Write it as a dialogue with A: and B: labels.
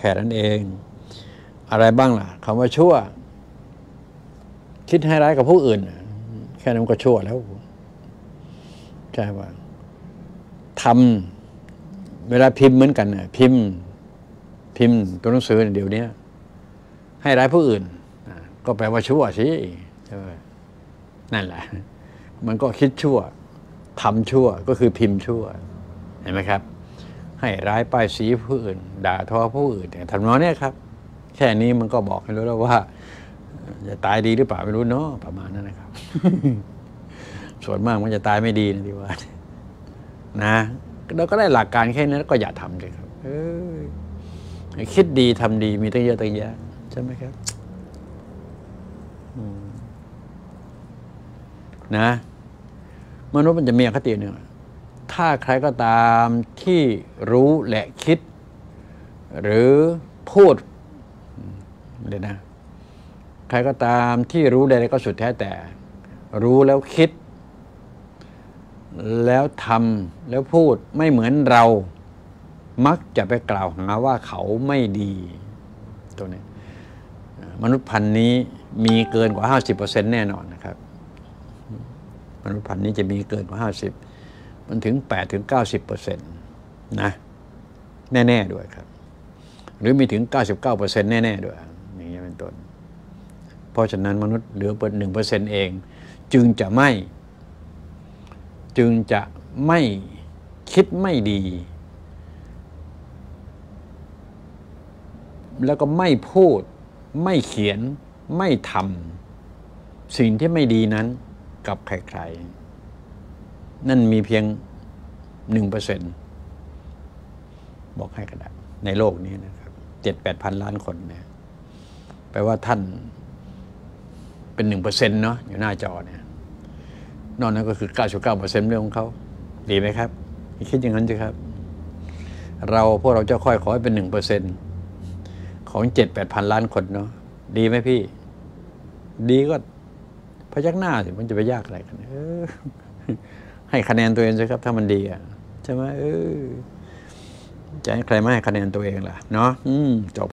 A: แค่นั้นเอง อะไรบ้างล่ะคำว่าชั่ว คิดให้ร้ายกับผู้อื่น แค่นั้นก็ชั่วแล้วใช่ว่าทำเวลาพิมพ์เหมือนกันน่ะพิมพ์พิมพ์ตัวหนังสือเดี๋ยวนี้ให้ร้ายผู้อื่น ก็แปลว่าชั่วสิใช่ไหมนั่นแหละ มันก็คิดชั่วทำชั่วก็คือพิมพ์ชั่ว เห็นไหมครับ ให้ร้ายป้ายสีผู้อื่น ด่าทอผู้อื่นเนี่ยทำนองเนี้ยครับ แค่นี้มันก็บอกให้รู้แล้วว่า จะตายดีหรือเปล่าไม่รู้เนาะประมาณนั้นนะครับ ส่วนมากมันจะตายไม่ดีนะที่ว่า นะเราก็ได้หลักการแค่นั้นก็อย่าทำเลยครับเออคิดดีทำดีมีตั้งเยอะตั้งแยะใช่ไหมครับนะมนุษย์มันจะมีอคติหนึ่ง ถ้าใครก็ตามที่รู้และคิด หรือพูดเดี๋ยวนะ ใครก็ตามที่รู้ใดๆก็สุดแท้แต่ รู้แล้วคิด แล้วทำแล้วพูดไม่เหมือนเรา มักจะไปกล่าวหาว่าเขาไม่ดีตัวนี้มนุษย์พันธุ์นี้มีเกินกว่า 50%แน่นอนนะครับ มนุษย์พันธุ์นี้จะมีเกินกว่า 50 มันถึง 8 ถึง 90เปอร์เซ็นต์นะแน่ ๆ ด้วยครับ หรือมีถึง 99เปอร์เซ็นต์แน่ ๆ ด้วย อย่างนี้เป็นต้น เพราะฉะนั้นมนุษย์เหลือเปิดหนึ่งเปอร์เซ็นต์เอง จึงจะไม่ จึงจะไม่คิดไม่ดี แล้วก็ไม่พูดไม่เขียนไม่ทำสิ่งที่ไม่ดีนั้นกับใครๆ นั่นมีเพียงหนึ่งเปอร์เซ็นบอกให้กระดาษในโลกนี้นะครับเจ็ดแปดพันล้านคนเนี่ยแปลว่าท่านเป็นหนึ่งเปอร์เซ็นต์เนาะอยู่หน้าจอเนี่ยนอกนั้นก็คือเก้าสิบเก้าเปอร์เซ็นต์เรื่องของเขาดีไหมครับคิดอย่างนั้นสิครับ เราพวกเราจะค่อยขอให้เป็นหนึ่งเปอร์เซ็นต์ของเจ็ดแปดพันล้านคนเนาะดีไหมพี่ ดีก็พยักหน้าสิมันจะไปยากอะไรกันเออ ให้คะแนนตัวเองสิครับ ถ้ามันดีอะใช่ไหมเออจะให้ใครไม่ให้คะแนนตัวเองล่ะเนาะจบ